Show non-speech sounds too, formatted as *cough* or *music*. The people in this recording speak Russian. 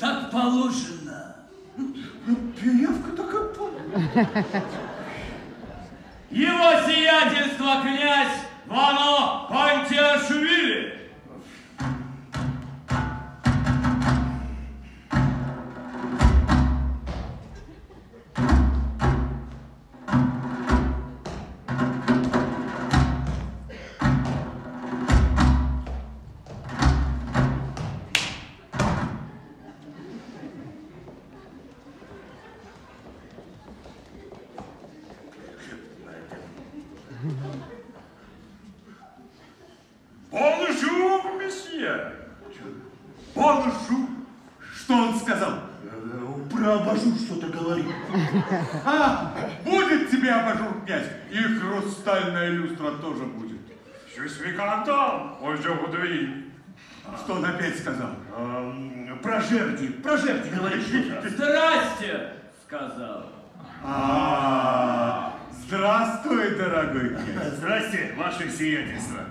Так положено. Пиявка такая. Его сиятельство князь *laughs* Bonjour, monsieur. Bonjour. Что он сказал? Про абажур что-то говорит. *laughs* А, будет тебе абажур, князь, и хрустальная люстра тоже будет. Je suis content aujourd'hui. Что он опять сказал? Про жерди, про жерди говорит. *laughs* Здрасте, сказал. А, здравствуй, дорогой. Здрасте, ваше сиятельство.